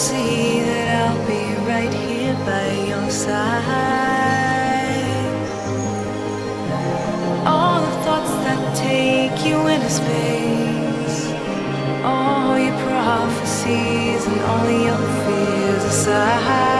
see that I'll be right here by your side. All the thoughts that take you into space, all your prophecies and all your fears aside.